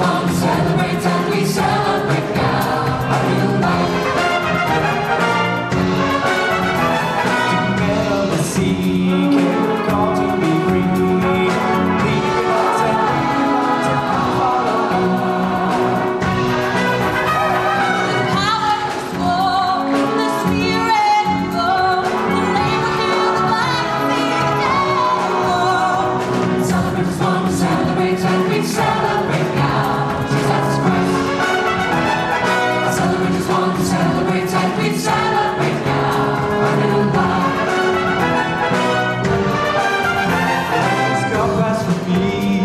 come celebrate. me.